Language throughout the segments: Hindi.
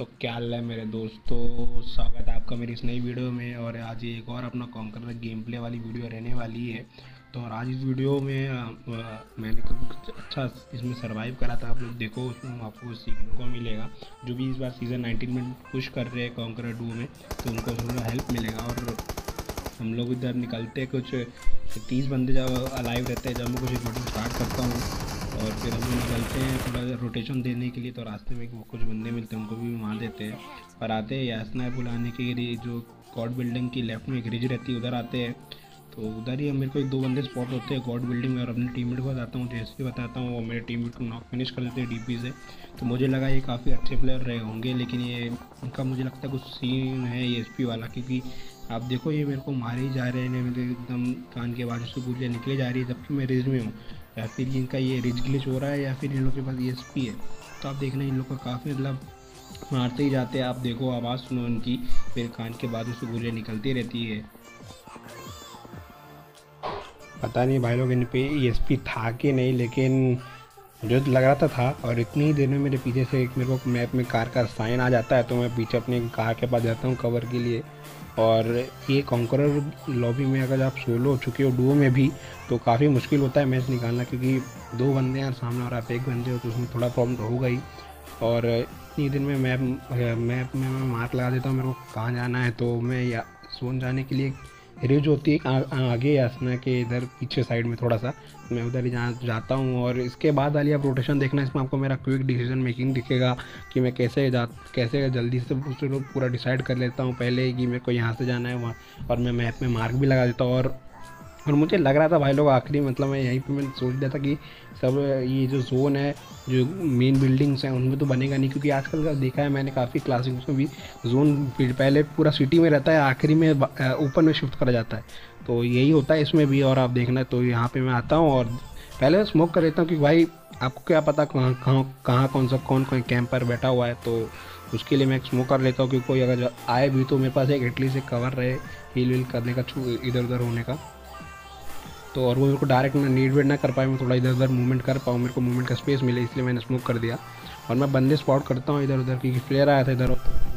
हाल है मेरे दोस्तों? स्वागत है आपका मेरी इस नई वीडियो में और आज एक और अपना कॉन्कर गेम प्ले वाली वीडियो रहने वाली है। तो और आज इस वीडियो में आ, मैंने कुछ अच्छा इसमें सरवाइव करा था। आप लोग देखो उसमें आपको सीखने को मिलेगा। जो भी इस बार सीज़न 19 में पुश कर रहे हैं कॉन्कर डू में तो उनको थोड़ा हेल्प मिलेगा। और हम लोग इधर निकलते कुछ तीस बंदे जब अलाइव रहते हैं जब मैं कुछ रिकॉर्डिंग स्टार्ट करता हूँ और फिर हम निकलते हैं थोड़ा रोटेशन देने के लिए तो रास्ते में कुछ बंदे मिलते हैं, उनको भी मार देते हैं। पर आते हैं यासना बुलाने के लिए, जो गॉड बिल्डिंग की लेफ़्ट में एक रिज रहती है, उधर आते हैं। तो उधर ही मेरे को एक दो बंदे स्पॉट होते हैं गॉड बिल्डिंग में, और अपने टीममेट को बताता हूँ जैसे बताता हूँ, वो मेरे टीममेट को नॉक फिनिश कर देते हैं डी से। तो मुझे लगा ये काफ़ी अच्छे प्लेयर रहे होंगे, लेकिन ये उनका मुझे लगता है कुछ सीन है ये एसपी वाला, क्योंकि आप देखो ये मेरे को मारे ही जा रहे हैं, मेरे एकदम कान के बाजू से गोलियाँ निकले जा रही है, जबकि मैं रिज में हूँ। या फिर इनका ये रिज ग्लिच हो रहा है या फिर इन लोग के पास ईएसपी है तो आप देख लें इन लोग का काफ़ी मतलब मारते ही जाते हैं। आप देखो, आवाज़ सुनो उनकी, फिर कान के बाद उससे गुजरे निकलती रहती है। पता नहीं भाई लोग, इन पे ई था कि नहीं, लेकिन तो लग रहा था, था और इतनी ही देर में मेरे पीछे से एक मेरे को मैप में कार का साइन आ जाता है तो मैं पीछे अपने कार के पास जाता हूँ कवर के लिए। और ये कॉन्करर लॉबी में अगर आप सोलो हो चुके हो डुओ में भी तो काफ़ी मुश्किल होता है मैच निकालना क्योंकि दो बंदे हैं सामने और आप एक बंदे हो तो उसमें थोड़ा प्रॉब्लम तो होगा ही। और इतनी दिन में मैप मैप में मैं मार्क लगा देता हूँ मेरे को कहाँ जाना है तो मैं या सोन जाने के लिए रिज होती है आ, आगे आसना के इधर पीछे साइड में थोड़ा सा। मैं उधर ही जहाँ जाता हूँ और इसके बाद वाली आप रोटेशन देखना इसमें आपको मेरा क्विक डिसीज़न मेकिंग दिखेगा कि मैं कैसे जा कैसे जल्दी से उस पूरा डिसाइड कर लेता हूँ। पहले कि मेरे को यहाँ से जाना है वहाँ और मैं मैप में मार्क भी लगा देता हूँ और और मुझे लग रहा था भाई लोग आखिरी मतलब मैं यहीं पे मैंने सोच दिया था कि सब ये जो जोन है, जो मेन बिल्डिंग्स हैं, उनमें तो बनेगा नहीं, क्योंकि आजकल का देखा है मैंने काफ़ी क्लासिक उसमें भी जोन पहले पूरा सिटी में रहता है, आखिरी में ऊपर में शिफ्ट करा जाता है। तो यही होता है इसमें भी, और आप देखना तो यहाँ पर मैं आता हूँ, और पहले स्मोक कर लेता हूँ कि भाई, आपको क्या पता कहाँ कहाँ कहाँ कौन सा, कौन कौन कैंप पर बैठा हुआ है तो उसके लिए मैं स्मोक कर लेता हूँ कि कोई अगर आए भी तो मेरे पास एक एटलीस्ट एक कवर रहे हील वील करने का इधर उधर होने का। तो और वो मेरे को डायरेक्ट मैं नीड वेड ना कर पाए मैं थोड़ा इधर उधर मूवमेंट कर पाऊँ, मेरे को मूवमेंट का स्पेस मिले, इसलिए मैंने स्मोक कर दिया। और मैं बंदे स्पॉट करता हूँ इधर उधर क्योंकि प्लेयर आया था इधर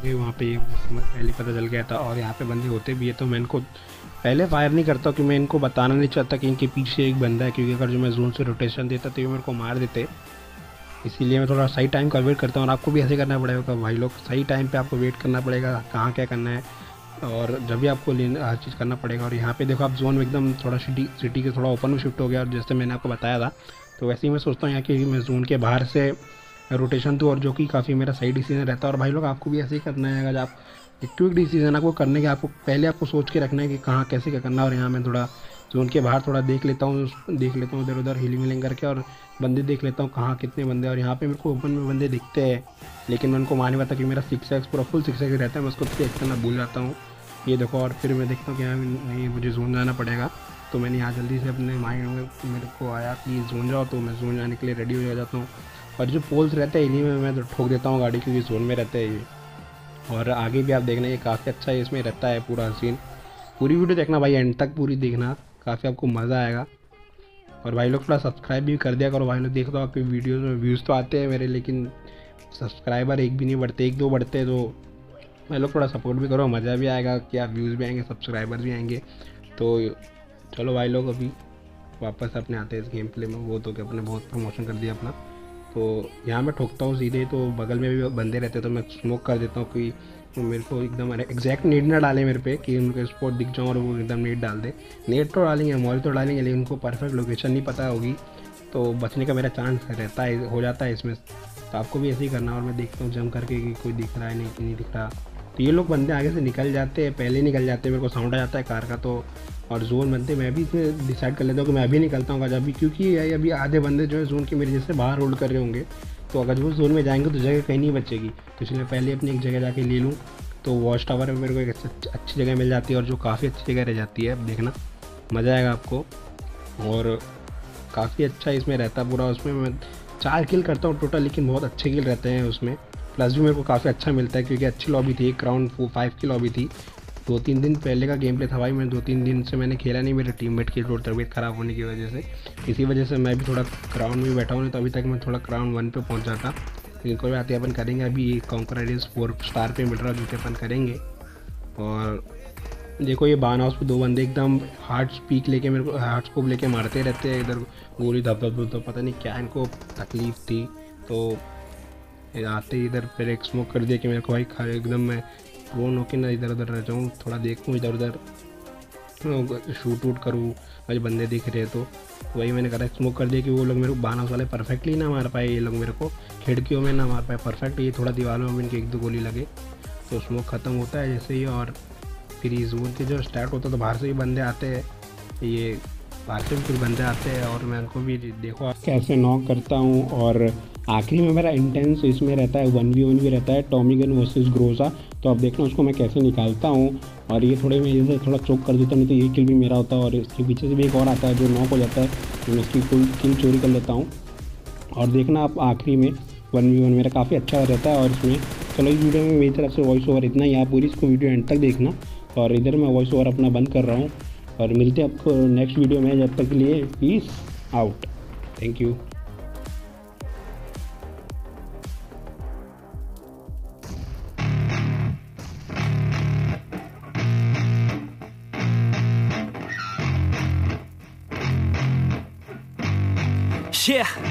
भी वहाँ पे पहले पता चल गया था और यहाँ पे बंदे होते भी है तो मैं इनको पहले फायर नहीं करता कि मैं इनको बताना नहीं चाहता कि इनके पीछे एक बंदा है, क्योंकि अगर जो मैं जोन से रोटेशन देता तो ये मेरे को मार देते। इसीलिए मैं थोड़ा सही टाइम का वेट करता हूँ और आपको भी ऐसे करना पड़ेगा भाई लोग सही टाइम पर आपको वेट करना पड़ेगा, कहाँ क्या करना है। और जब भी आपको हर चीज़ करना पड़ेगा और यहाँ पे देखो आप जोन में एकदम थोड़ा सिटी सिटी के थोड़ा ओपन में शिफ्ट हो गया और जैसे मैंने आपको बताया था तो वैसे ही मैं सोचता हूँ यहाँ कि मैं जोन के बाहर से रोटेशन दूँ और जो कि काफ़ी मेरा सही डिसीज़न रहता है। और भाई लोग, आपको भी ऐसे ही करना है, अगर आप एक क्विक डिसीज़न आपको करने के, आपको पहले आपको सोच के रखना है कि कहाँ, कैसे, क्या करना और यहाँ मैं थोड़ा जोन के बाहर थोड़ा देख लेता हूँ, देख लेता हूँ इधर उधर हिलिंग वीलिंग करके और बंदे देख लेता हूँ कहाँ कितने बंदे और यहाँ पे मेरे को ओपन में बंदे दिखते हैं, लेकिन मैं उनको माने पता कि मेरा सिक्स एक्स पूरा फुल सिक्स एक्स रहता है। मैं उसको करना भूल जाता हूँ। ये देखो और फिर मैं देखता हूँ कि नहीं, मुझे जोन जाना पड़ेगा। तो मैंने यहाँ जल्दी से अपने माइंड में मेरे को आया कि जोन जाओ तो मैं जोन जाने के लिए रेडी हो जाता हूँ। और जो पोल्स रहते हैं, इन्हीं में मैं तो ठोक देता हूँ गाड़ी क्योंकि जोन में रहते हैं ये। और आगे भी आप देखना, ये काफ़ी अच्छा है, इसमें रहता है पूरा सीन पूरी वीडियो देखना भाई एंड तक पूरी देखना। काफ़ी आपको मज़ा आएगा। और भाई लोग थोड़ा सब्सक्राइब भी कर दिया करो। भाई लोग देख दो आपके वीडियोज़ में व्यूज़ तो आते हैं मेरे, लेकिन सब्सक्राइबर एक भी नहीं बढ़ते, एक दो बढ़ते तो भाई लोग थोड़ा सपोर्ट भी करो, मज़ा भी आएगा क्या व्यूज़ भी आएँगे सब्सक्राइबर भी आएँगे। तो चलो भाई लोग अभी वापस अपने आते हैं इस गेम प्ले में, वो तो कि अपने बहुत प्रमोशन कर दिया अपना। तो यहाँ मैं ठोकता हूँ सीधे तो बगल में भी बंदे रहते तो मैं स्मोक कर देता हूँ कि मेरे को एकदम एग्जैक्ट नीट ना डाले मेरे पे, कि उनको स्पॉट दिख जाऊँ और वो एकदम नीट डाल दे। नेट तो डालेंगे मॉल तो डालेंगे, लेकिन उनको परफेक्ट लोकेशन नहीं पता होगी। तो बचने का मेरा चांस रहता है, हो जाता है इसमें। तो आपको भी ऐसे ही करना और मैं देखता हूँ जम करके कि कोई दिख रहा है, नहीं कि नहीं दिख रहा। तो ये लोग बंदे आगे से निकल जाते हैं, पहले निकल जाते हैं, मेरे को साउंड आ जाता है कार का तो और जोन बनते मैं भी इसमें डिसाइड कर लेता हूँ कि मैं अभी निकलता हूँ जब भी क्योंकि अभी आधे बंदे जो है जोन के मेरे जैसे बाहर होल्ड कर रहे होंगे तो अगर वो जोन में जाएँगे तो जगह कहीं नहीं बचेगी। तो इसलिए पहले अपनी एक जगह जाके ले लूँ तो वॉच टावर में मेरे को एक अच्छी जगह मिल जाती है और जो काफ़ी अच्छी जगह रह जाती है, अब देखना, मज़ा आएगा आपको। और काफ़ी अच्छा इसमें रहता पूरा, उसमें मैं चार किल करता हूँ टोटल लेकिन बहुत अच्छे किल रहते हैं उसमें। प्लस भी मेरे को काफ़ी अच्छा मिलता है, क्योंकि अच्छी लॉबी थी, एक राउंड फाइव की लॉबी थी। दो तीन दिन पहले का गेम प्ले था भाई, मैं दो तीन दिन से मैंने खेला नहीं, मेरे टीममेट की थोड़ी तबीयत ख़राब होने की वजह से। इसी वजह से मैं भी थोड़ा क्राउंड में बैठा हूँ तो अभी तक मैं थोड़ा क्राउंड वन पे पहुँचा था। लेकिन कोई बात अपन करेंगे अभी कॉन्कर आइडियस फोर स्टार पे मिल रहा, जो कि अपन करेंगे। और देखो ये बान हाउस पे दो बंदे एकदम हार्ट स्पीक लेके मेरे को हार्ट स्कोप लेके मारते रहते हैं, इधर गोली धप धप तो पता नहीं क्या इनको तकलीफ़ थी। तो आते ही इधर एक स्मोक कर दिया कि मेरे को भाई खा एकदम मैं प्रोन होके ना इधर उधर रह जाऊँ, थोड़ा देखूँ इधर उधर शूट वूट करूँ, आज बंदे दिख रहे तो। वही मैंने करा स्मोक कर दिया कि वो लोग मेरे को बाना वाले परफेक्टली ना मार पाए, ये लोग मेरे को खिड़कियों में ना मार पाए परफेक्ट ये थोड़ा दीवारों में इनकी एक दो गोली लगे। तो स्मोक ख़त्म होता है जैसे ही और फिर ये जोन के जो स्टार्ट होता है तो बाहर से ही बंदे आते हैं। ये से भी कुछ बंदे आते हैं और मैं उनको भी देखो कैसे नॉक करता हूँ और आखिरी में मेरा इंटेंस इसमें रहता है वन वी वन भी रहता है टॉमी गन वर्सेस ग्रोजा तो आप देखना उसको मैं कैसे निकालता हूँ और ये थोड़े मैं इधर थोड़ा चौक कर देता हूँ तो ये किल भी मेरा होता है और इसके पीछे से भी एक और आता है जो नॉक हो जाता है तो मैं इसकी फुल किल चोरी कर लेता हूँ। और देखना आप आखिरी में वन वी वन मेरा काफ़ी अच्छा रहता है और इसमें, चलो इस वीडियो में मेरी तरफ़ से वॉइस ओवर इतना ही आप पूरी इसको वीडियो एंड तक देखना। और इधर मैं वॉइस ओवर अपना बंद कर रहा हूँ। और मिलते हैं आपको नेक्स्ट वीडियो में, जब तक के लिए peace out thank you Yeah.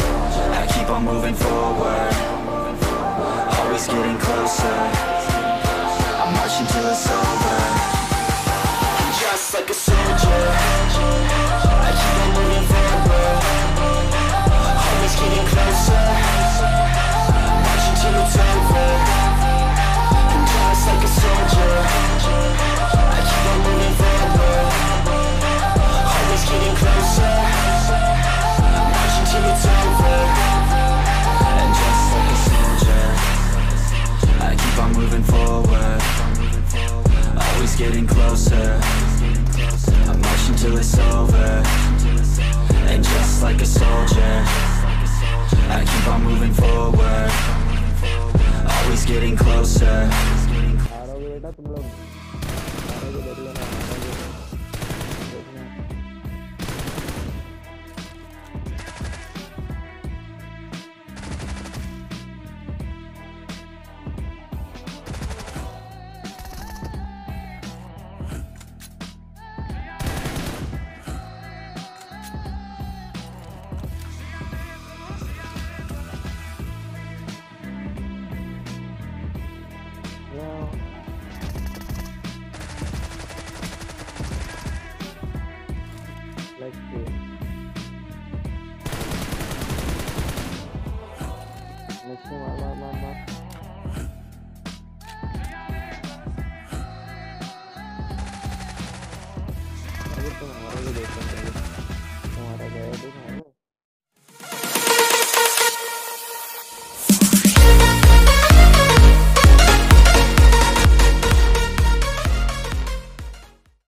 I keep on moving forward. Always getting closer. datang belum? Udah something.